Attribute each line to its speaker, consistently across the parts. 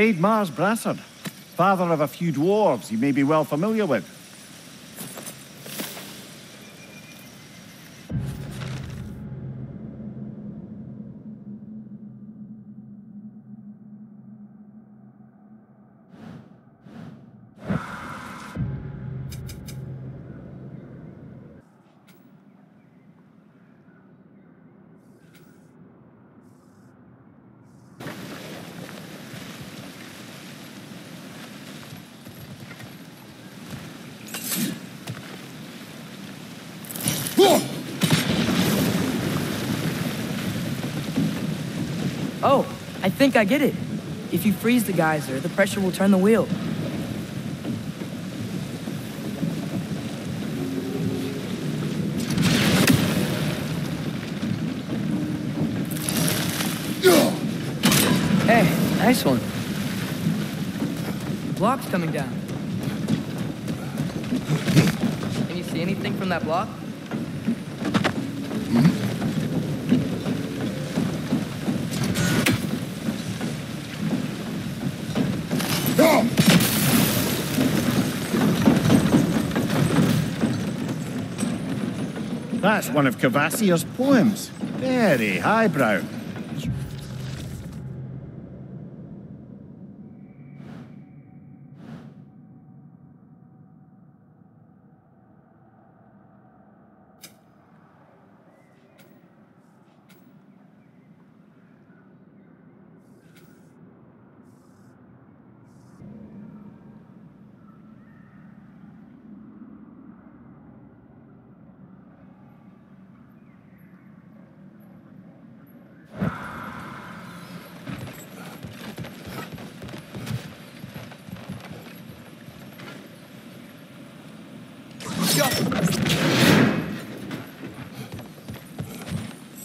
Speaker 1: Hreidmar's Brassard, father of a few dwarves you may be well familiar with.
Speaker 2: Oh, I think I get it. If you freeze the geyser, the pressure will turn the wheel. Hey, nice one. Block's coming down. Can you see anything from that block?
Speaker 1: That's one of Kvasir's poems. Very highbrow.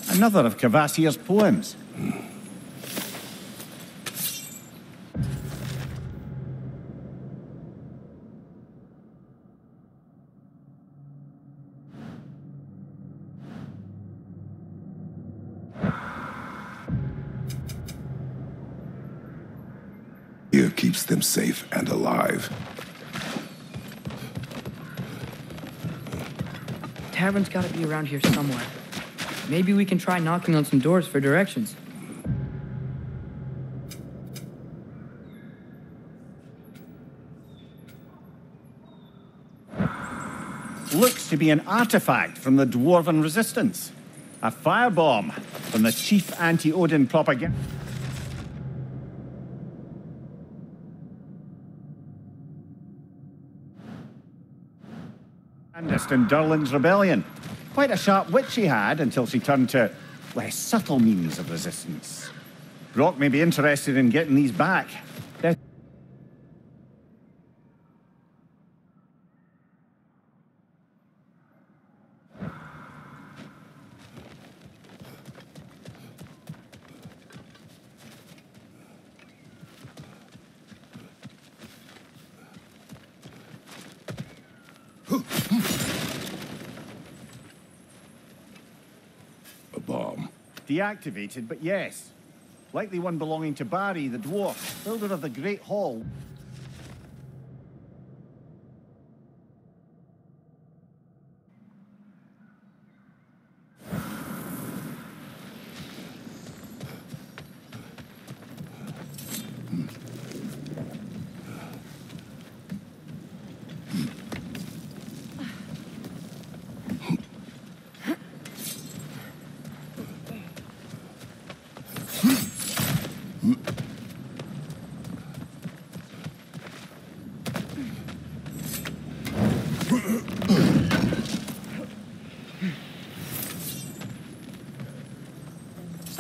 Speaker 1: Another of Kvasir's poems.
Speaker 2: Around here somewhere. Maybe we can try knocking on some doors for directions.
Speaker 1: Looks to be an artifact from the Dwarven Resistance. A firebomb from the chief anti-Odin propaganda. In Durlin's rebellion. Quite a sharp wit she had until she turned to less subtle means of resistance. Brock may be interested in getting these back. Deactivated, but yes. Likely one belonging to Baris, the dwarf, builder of the Great Hall.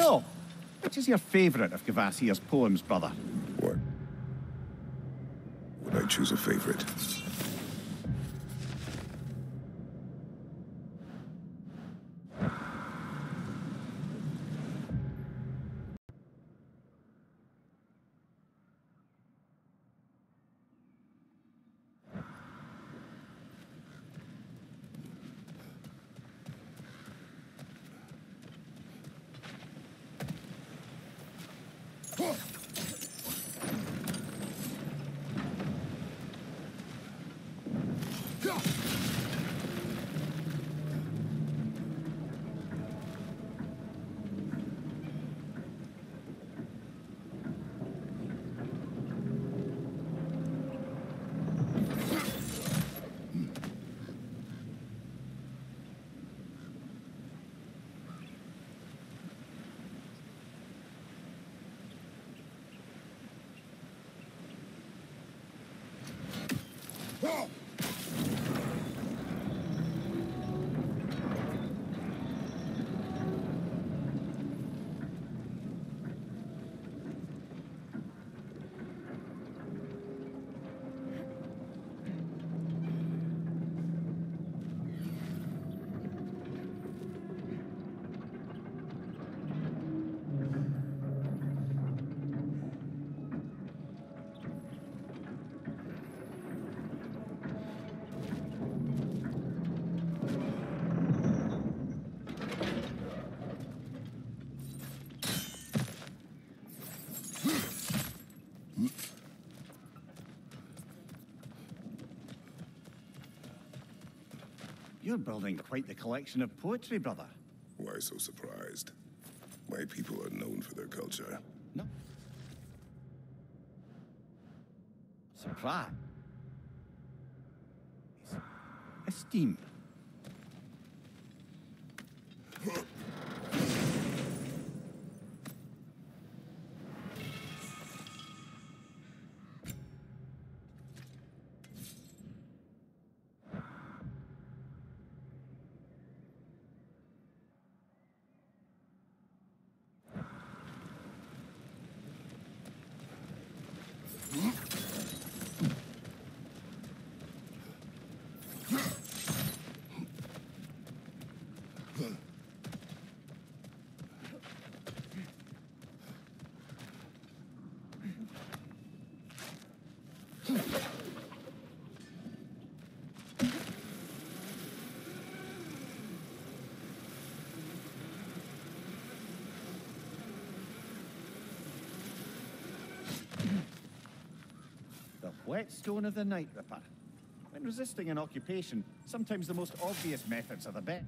Speaker 1: So, is your favourite of Kvasir's poems, brother?
Speaker 3: What? Would I choose a favorite?
Speaker 1: You're building quite the collection of poetry, brother.
Speaker 3: Why so surprised? My people are known for their culture.
Speaker 1: No. Surprise. Esteem. Whetstone of the Night Ripper. When resisting an occupation, sometimes the most obvious methods are the best.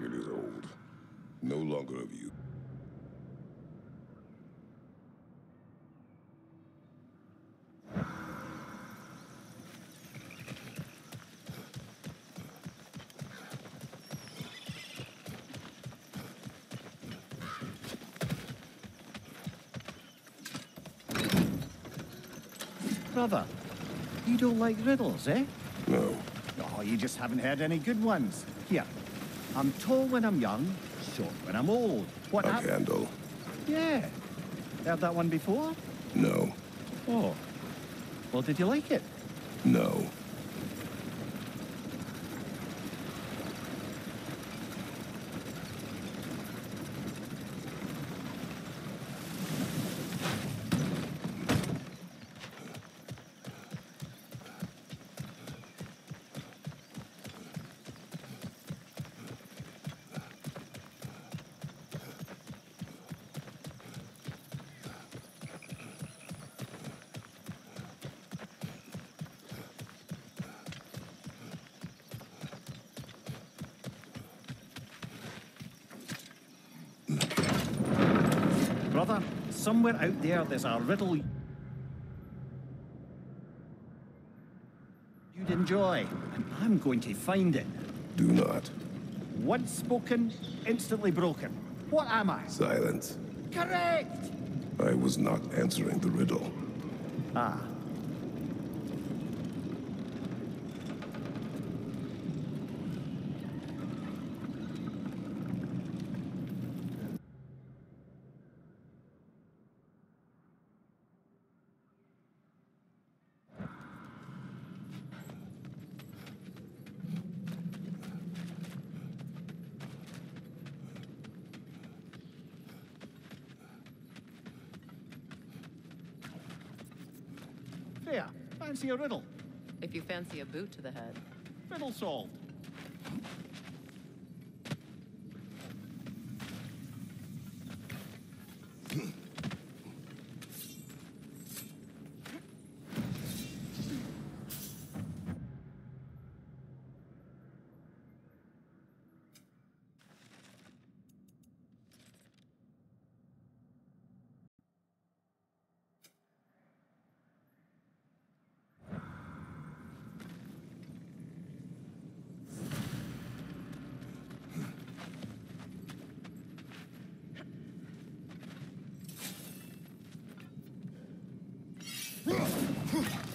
Speaker 3: It is old. No longer of you.
Speaker 1: Brother, you don't like riddles, eh?
Speaker 3: No.
Speaker 1: Oh, you just haven't heard any good ones. Here, I'm tall when I'm young, short when I'm old. What
Speaker 3: A candle.
Speaker 1: Yeah. Heard that one before?
Speaker 3: No.
Speaker 1: Oh. Well, did you like it?
Speaker 3: No.
Speaker 1: Brother, somewhere out there there's a riddle you'd enjoy, and I'm going to find it.
Speaker 3: Do not.
Speaker 1: Once spoken, instantly broken. What am I?
Speaker 3: Silence.
Speaker 1: Correct!
Speaker 3: I was not answering the riddle.
Speaker 1: Ah. There, fancy a riddle.
Speaker 4: If you fancy a boot to the head.
Speaker 1: Riddle solved.
Speaker 3: フッ。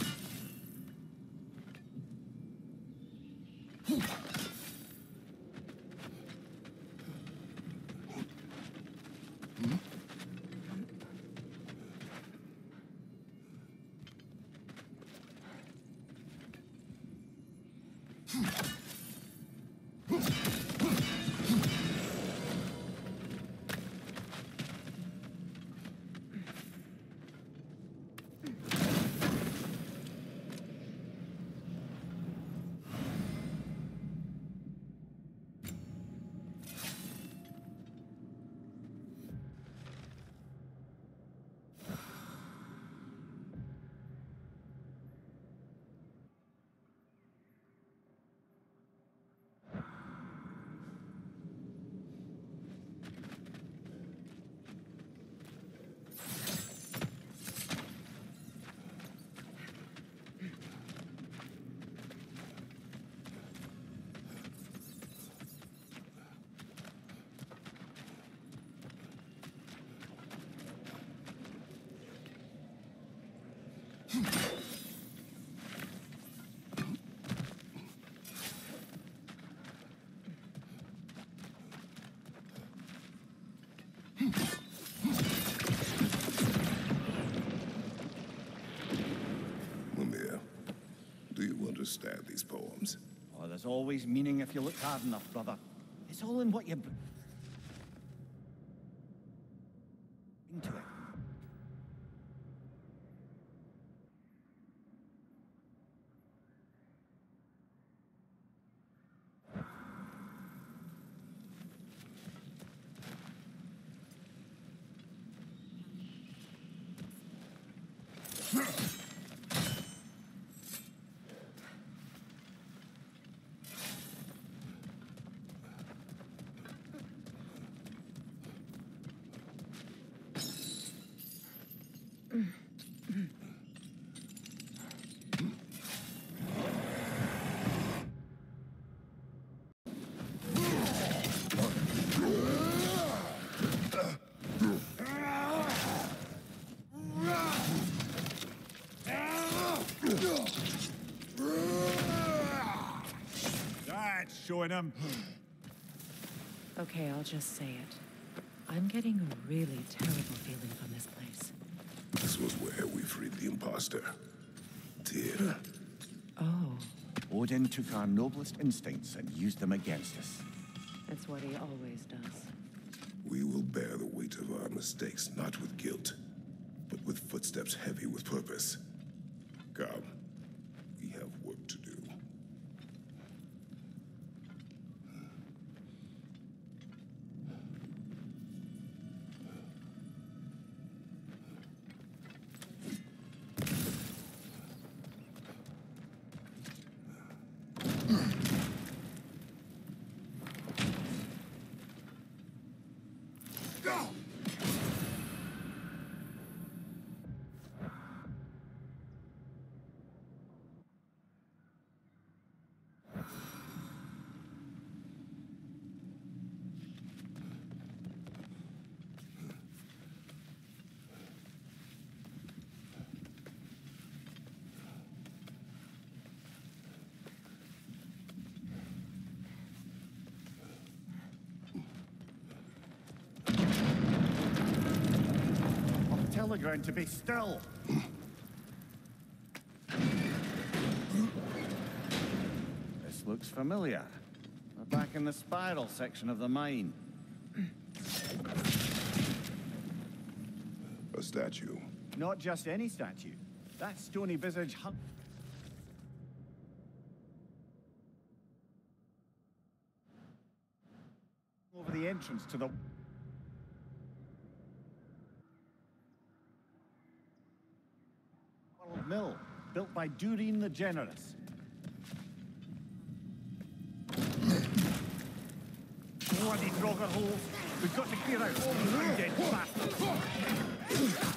Speaker 3: Do you understand these poems?
Speaker 1: Oh, there's always meaning if you look hard enough, brother. It's all in what you bring to it. That's showing him.
Speaker 4: Okay, I'll just say it. I'm getting a really terrible feeling from this place.
Speaker 3: This was where we freed the imposter. Tyr.
Speaker 4: Oh,
Speaker 1: Odin took our noblest instincts and used them against us.
Speaker 4: That's what he always does.
Speaker 3: We will bear the weight of our mistakes not with guilt, but with footsteps heavy with purpose. Come. Going to
Speaker 1: be still. this looks familiar. We're back in the spiral section of the mine.
Speaker 3: A statue.
Speaker 1: Not just any statue. That stony visage hung... over the entrance to the... Mill, built by Durine the Generous. Bloody Draugr holes! We've got to clear out all the dead bastards!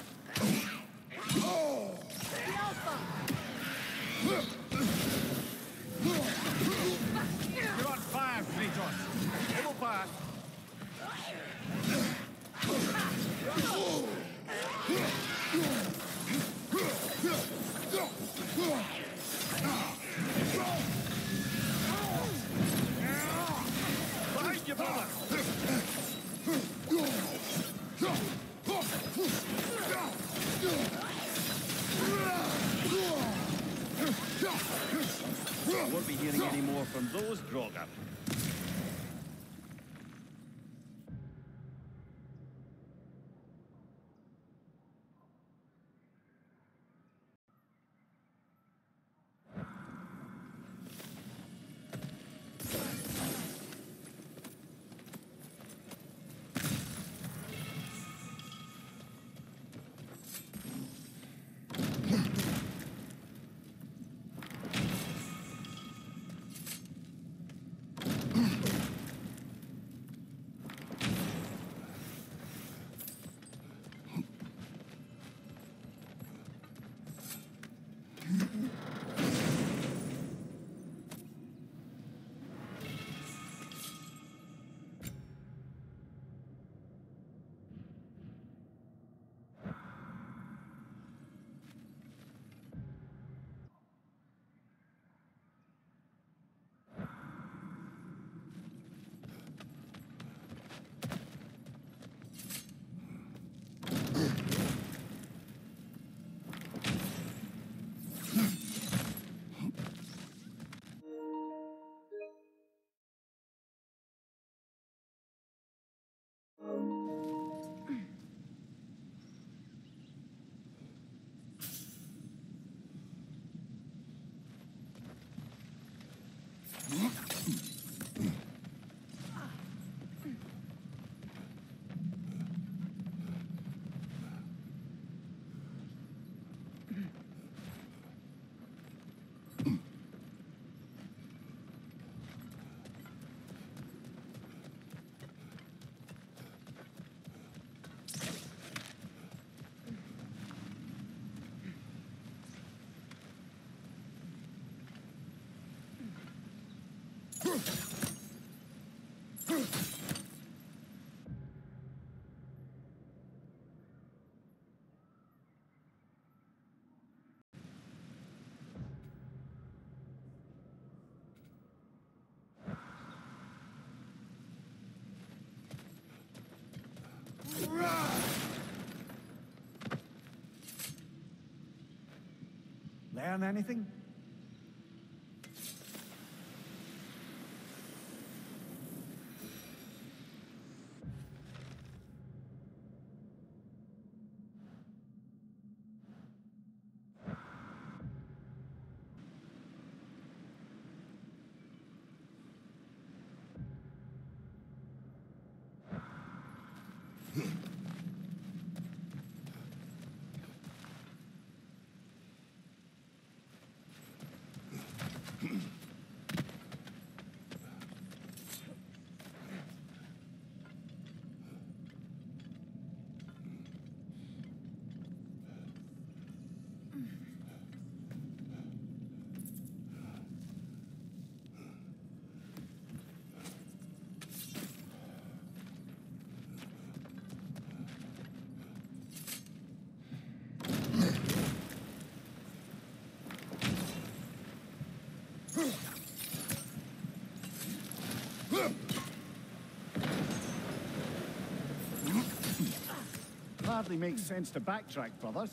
Speaker 1: Música Learn anything? Hardly makes sense to backtrack, brothers.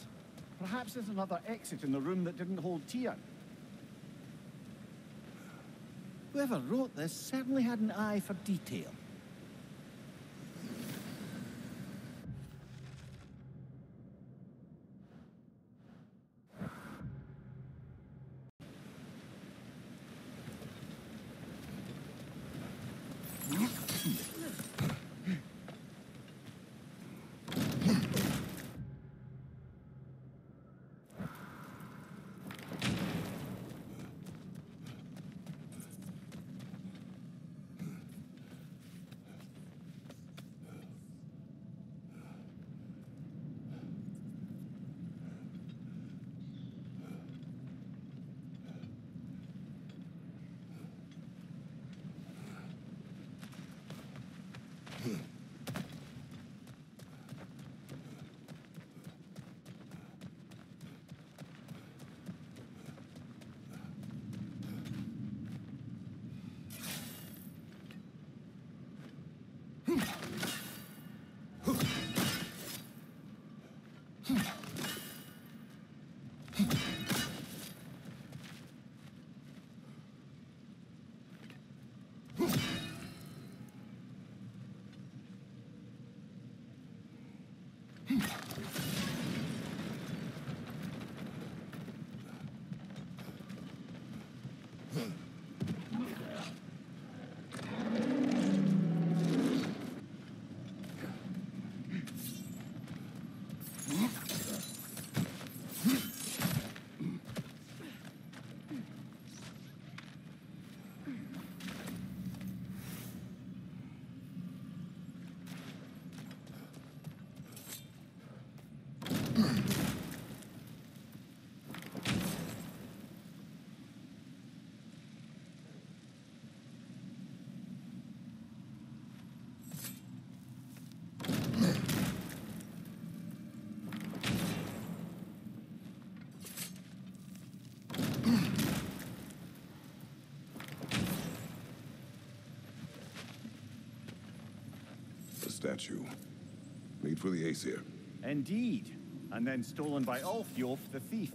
Speaker 1: Perhaps there's another exit in the room that didn't hold Tyr. Whoever wrote this certainly had an eye for detail.
Speaker 3: Statue. Made for the Aesir.
Speaker 1: Indeed. And then stolen by Ulfjolf the thief.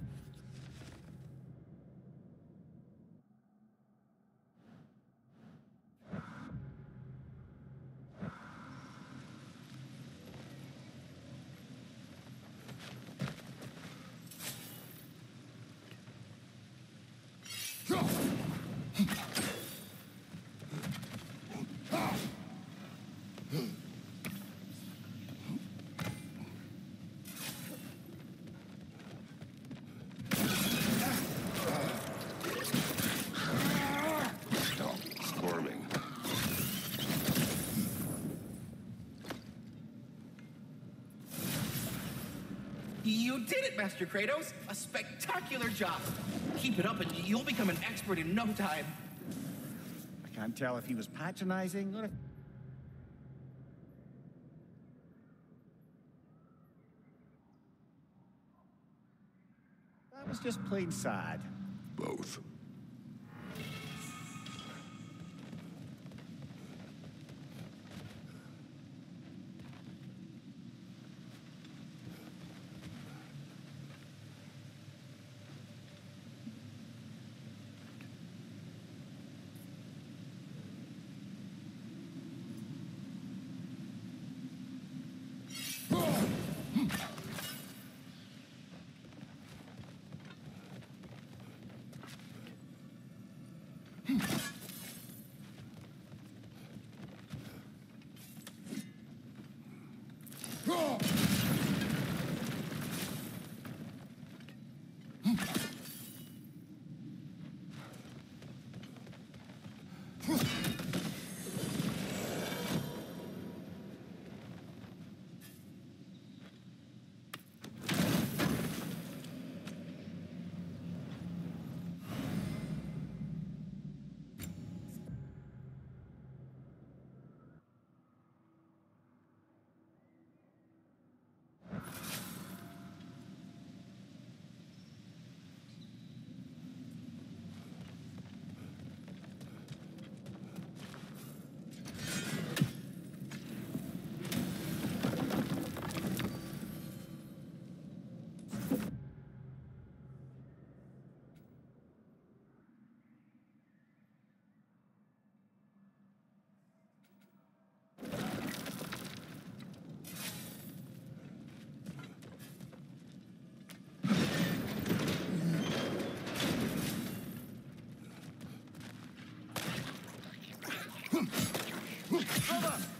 Speaker 5: You did it, Master Kratos! A spectacular job! Keep it up and you'll become an expert in no time.
Speaker 1: I can't tell if he was patronizing or if. That was just plain sad.
Speaker 3: Both.
Speaker 1: Go!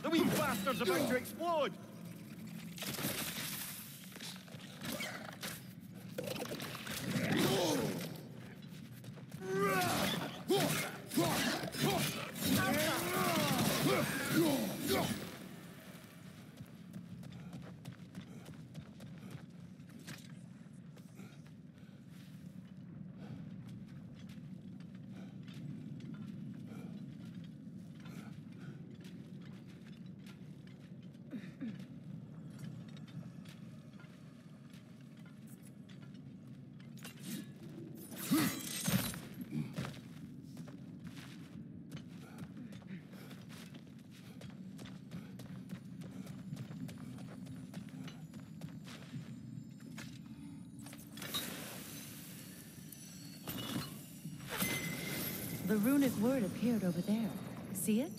Speaker 1: The wee bastard's about to explode!
Speaker 4: The runic word appeared over there. See it?